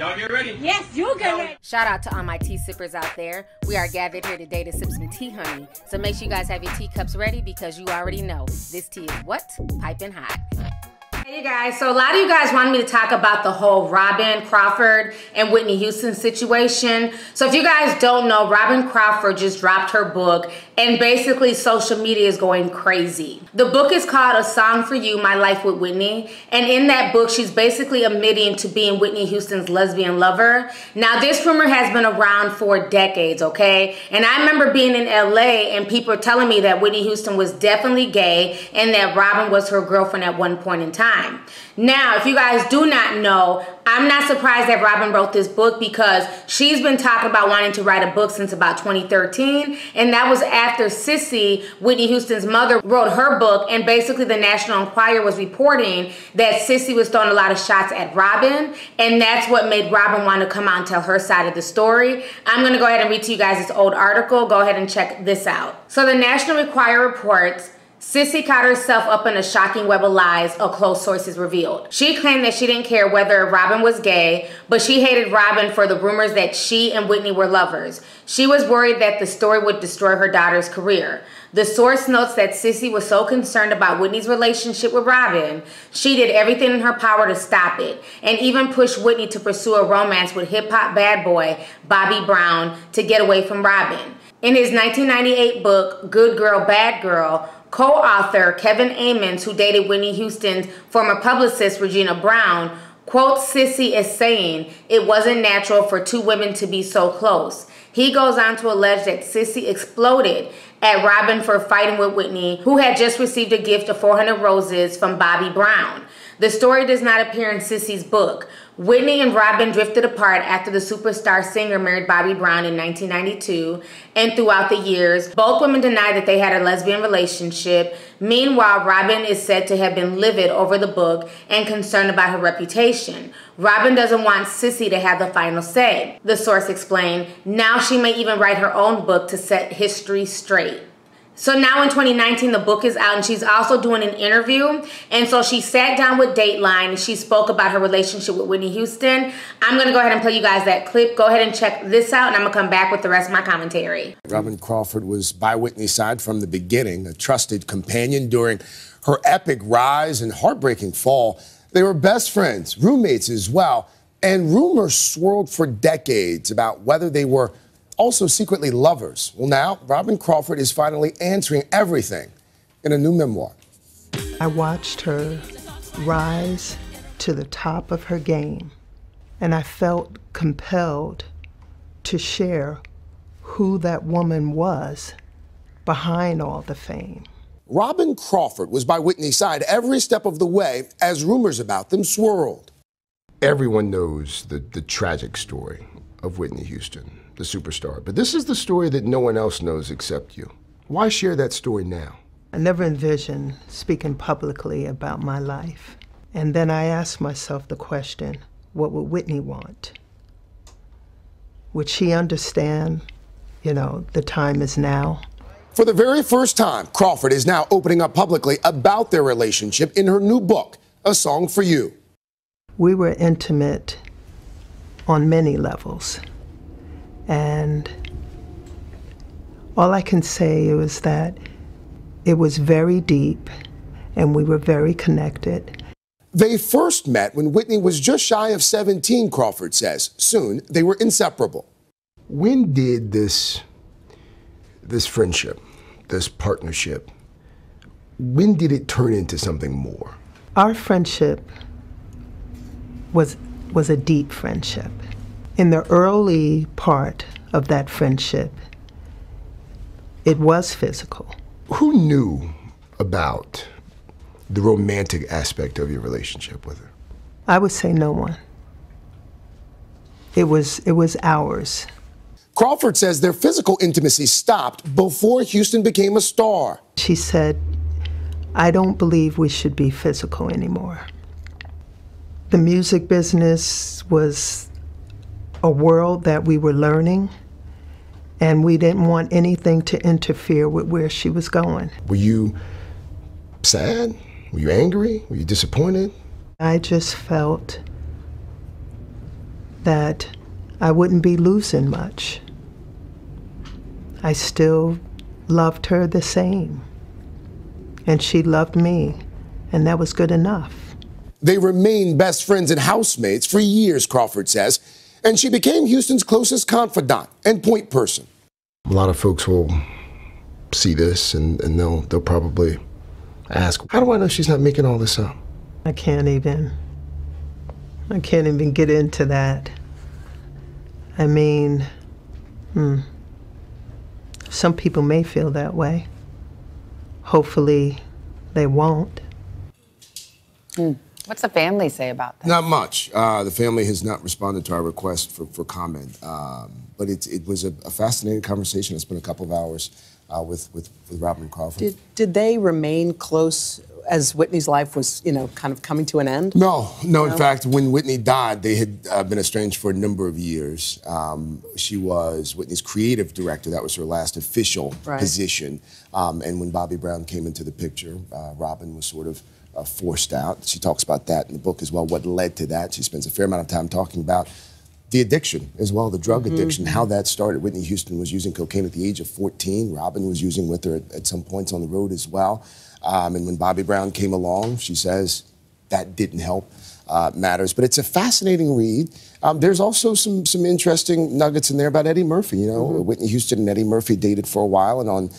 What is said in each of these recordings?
Y'all get ready. Yes, you get ready. Shout out to all my tea sippers out there. We are gathered here today to sip some tea, honey. So make sure you guys have your teacups ready because you already know this tea is what? Piping hot. Hey you guys, so a lot of you guys wanted me to talk about the whole Robyn Crawford and Whitney Houston situation. So if you guys don't know, Robyn Crawford just dropped her book and basically social media is going crazy. The book is called A Song for You, My Life with Whitney. And in that book, she's basically admitting to being Whitney Houston's lesbian lover. Now this rumor has been around for decades, okay? And I remember being in LA and people telling me that Whitney Houston was definitely gay and that Robyn was her girlfriend at one point in time. Now, if you guys do not know, I'm not surprised that Robyn wrote this book because she's been talking about wanting to write a book since about 2013. And that was after Cissy, Whitney Houston's mother, wrote her book. And basically, the National Enquirer was reporting that Cissy was throwing a lot of shots at Robyn. And that's what made Robyn want to come out and tell her side of the story. I'm going to go ahead and read to you guys this old article. Go ahead and check this out. So, the National Enquirer reports Cissy caught herself up in a shocking web of lies, a close sources revealed. She claimed that she didn't care whether Robyn was gay, but she hated Robyn for the rumors that she and Whitney were lovers. She was worried that the story would destroy her daughter's career. The source notes that Cissy was so concerned about Whitney's relationship with Robyn, she did everything in her power to stop it, and even pushed Whitney to pursue a romance with hip hop bad boy Bobby Brown to get away from Robyn. In his 1998 book, Good Girl, Bad Girl, Co-author Kevin Ammons, who dated Whitney Houston's former publicist Regina Brown, quotes Cissy as saying, it wasn't natural for two women to be so close. He goes on to allege that Cissy exploded at Robyn for fighting with Whitney, who had just received a gift of 400 roses from Bobby Brown. The story does not appear in Cissy's book, Whitney and Robyn drifted apart after the superstar singer married Bobby Brown in 1992, and throughout the years, both women denied that they had a lesbian relationship. Meanwhile, Robyn is said to have been livid over the book and concerned about her reputation. Robyn doesn't want Cissy to have the final say, the source explained. Now she may even write her own book to set history straight. So now in 2019, the book is out and she's also doing an interview. And so she sat down with Dateline and she spoke about her relationship with Whitney Houston. I'm going to go ahead and play you guys that clip. Go ahead and check this out and I'm to come back with the rest of my commentary. Robyn Crawford was by Whitney's side from the beginning, a trusted companion during her epic rise and heartbreaking fall. They were best friends, roommates as well. And rumors swirled for decades about whether they were also secretly lovers. Well, now, Robyn Crawford is finally answering everything in a new memoir. I watched her rise to the top of her game, and I felt compelled to share who that woman was behind all the fame. Robyn Crawford was by Whitney's side every step of the way as rumors about them swirled. Everyone knows the, the tragic story of Whitney Houston the superstar. But this is the story that no one else knows except you. Why share that story now? I never envisioned speaking publicly about my life. And then I asked myself the question what would Whitney want? Would she understand, you know, the time is now? For the very first time, Crawford is now opening up publicly about their relationship in her new book, A Song for You. We were intimate on many levels. And all I can say is that it was very deep and we were very connected. They first met when Whitney was just shy of 17, Crawford says. Soon, they were inseparable. When did this, this friendship, this partnership, when did it turn into something more? Our friendship was, was a deep friendship. In the early part of that friendship, it was physical. Who knew about the romantic aspect of your relationship with her? I would say no one. It was it was ours. Crawford says their physical intimacy stopped before Houston became a star. She said, "I don't believe we should be physical anymore." The music business was a world that we were learning, and we didn't want anything to interfere with where she was going. Were you sad? Were you angry? Were you disappointed? I just felt that I wouldn't be losing much. I still loved her the same. And she loved me, and that was good enough. They remained best friends and housemates for years, Crawford says, and she became Houston's closest confidant and point person. A lot of folks will see this and, and they'll, they'll probably ask, How do I know she's not making all this up? I can't even. I can't even get into that. I mean, hmm. Some people may feel that way. Hopefully, they won't. Hmm. What's the family say about that? Not much. Uh, the family has not responded to our request for, for comment. Um, but it, it was a, a, fascinating conversation. It's been a couple of hours uh, with, with, with Robyn Crawford. Did, did they remain close as Whitney's life was, you know, kind of coming to an end? No, no. In fact, when Whitney died, they had uh, been estranged for a number of years. Um, she was Whitney's creative director. That was her last official right. position. Um, and when Bobby Brown came into the picture, uh, Robyn was sort of uh, forced out. She talks about that in the book as well, what led to that. She spends a fair amount of time talking about the addiction as well, the drug mm-hmm. addiction, how that started. Whitney Houston was using cocaine at the age of 14. Robyn was using with her at, at some points on the road as well. Um, and when Bobby Brown came along, she says that didn't help uh, matters. But it's a fascinating read. Um, there's also some some interesting nuggets in there about Eddie Murphy. You know, mm-hmm. Whitney Houston and Eddie Murphy dated for a while, and on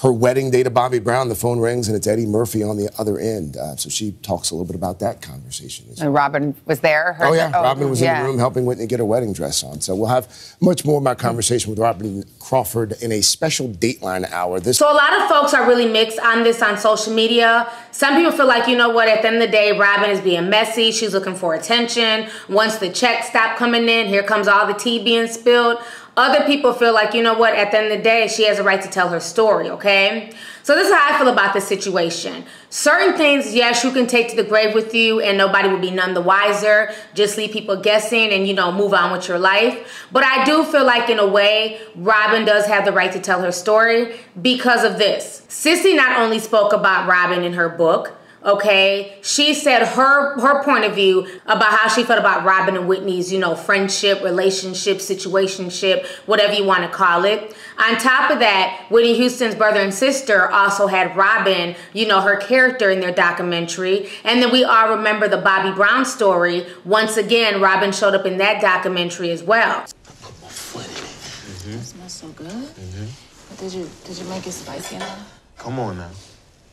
her wedding day to Bobby Brown, the phone rings and it's Eddie Murphy on the other end. Uh, so she talks a little bit about that conversation. And Robyn was there? oh, yeah. Oh, Robyn was yeah. in the room helping Whitney get her wedding dress on. So we'll have much more of my conversation with Robyn Crawford in a special Dateline hour. This so a lot of folks are really mixed on this on social media. Some people feel like, you know what, at the end of the day, Robyn is being messy. She's looking for attention. Once the checks stop coming in, here comes all the tea being spilled. Other people feel like, you know what, at the end of the day, she has a right to tell her story, okay? So this is how I feel about this situation. Certain things, yes, you can take to the grave with you and nobody will be none the wiser. Just leave people guessing and, you know, move on with your life. But I do feel like in a way, Robyn does have the right to tell her story because of this. Cissy not only spoke about Robyn in her book, okay? She said her her point of view about how she felt about robyn and whitney's you know friendship relationship situationship whatever you want to call it. On top of that whitney houston's brother and sister also had robyn you know her character in their documentary. And then we all remember the bobby brown story. Once again robyn showed up in that documentary as well. I put my foot in it. Mm-hmm. it smells so good. Mm-hmm. did you did you make it spicy enough? Come on now.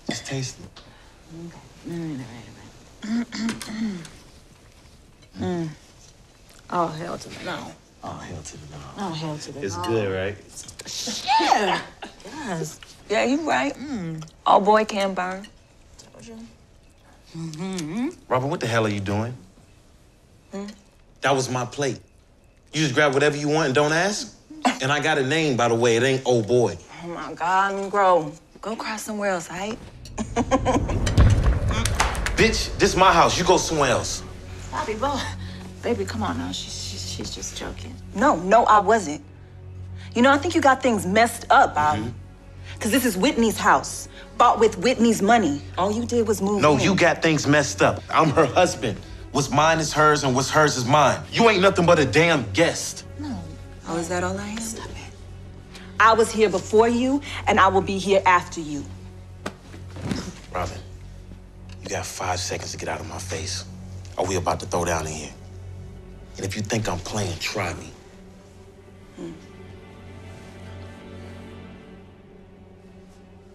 Just taste it Mm. mm. Oh, hell to the no. Oh, hell to the no. Oh, hell to the it's no. It's good, right? Yeah. yes. Yeah, you right. Mm. All boy can burn. Told you. Mm-hmm. Robyn, what the hell are you doing? Hmm? That was my plate. You just grab whatever you want and don't ask? and I got a name, by the way. It ain't old boy. Oh, my God, grow. Go cry somewhere else, right? Bitch, this is my house. You go somewhere else. Bobby, boy. Baby, come on now. She's, she's, she's just joking. No, no, I wasn't. You know, I think you got things messed up, Bob. Because mm-hmm. this is Whitney's house, bought with Whitney's money. All you did was move No, in. you got things messed up. I'm her husband. What's mine is hers, and what's hers is mine. You ain't nothing but a damn guest. No. Oh, is that all I am? Stop it. I was here before you, and I will be here after you. Robyn, you got five seconds to get out of my face, or we about to throw down in here. And if you think I'm playing, try me. Hmm.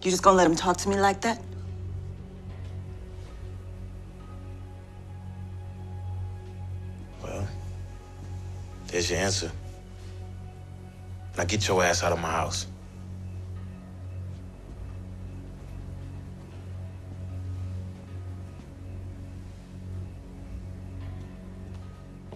You just gonna let him talk to me like that? Well, there's your answer. Now get your ass out of my house.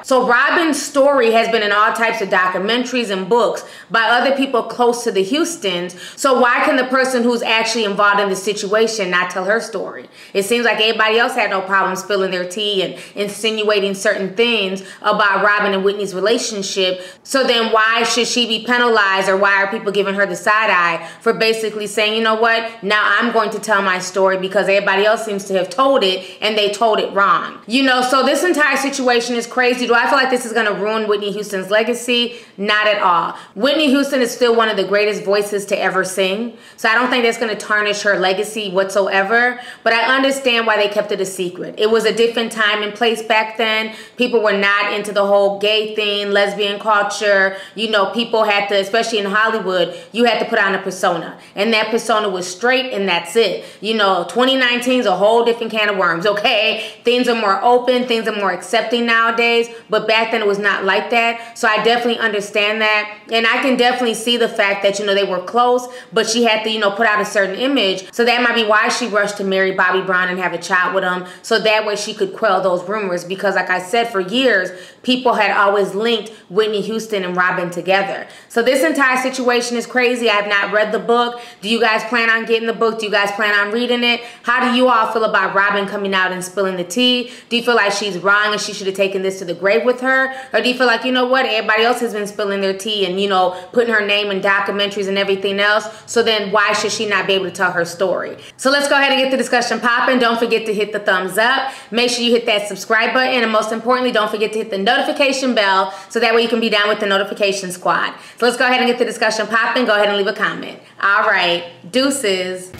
So Robyn's story has been in all types of documentaries and books by other people close to the Houstons. So why can the person who's actually involved in the situation not tell her story? It seems like everybody else had no problem spilling their tea and insinuating certain things about Robyn and Whitney's relationship. So then why should she be penalized or why are people giving her the side eye for basically saying, you know what, now I'm going to tell my story because everybody else seems to have told it and they told it wrong. You know, so this entire situation is crazy. Do I feel like this is gonna ruin Whitney Houston's legacy? Not at all. Whitney Houston is still one of the greatest voices to ever sing. So I don't think that's gonna tarnish her legacy whatsoever. But I understand why they kept it a secret. It was a different time and place back then. People were not into the whole gay thing, lesbian culture. You know, people had to, especially in Hollywood, you had to put on a persona. And that persona was straight and that's it. You know, 2019 is a whole different can of worms, okay? Things are more open, things are more accepting nowadays, but back then it was not like that. So I definitely understand that. And I can definitely see the fact that, you know, they were close, but she had to, you know, put out a certain image. So that might be why she rushed to marry Bobby Brown and have a child with him. So that way she could quell those rumors. Because like I said, for years, people had always linked Whitney Houston and Robyn together. So this entire situation is crazy. I have not read the book. Do you guys plan on getting the book? Do you guys plan on reading it? How do you all feel about Robyn coming out and spilling the tea? Do you feel like she's wrong and she should have taken this to the with her? Or do you feel like, you know what, everybody else has been spilling their tea and, you know, putting her name in documentaries and everything else. So then why should she not be able to tell her story? So let's go ahead and get the discussion popping. Don't forget to hit the thumbs up. Make sure you hit that subscribe button. And most importantly, don't forget to hit the notification bell so that way you can be down with the notification squad. So let's go ahead and get the discussion popping. Go ahead and leave a comment. All right, deuces.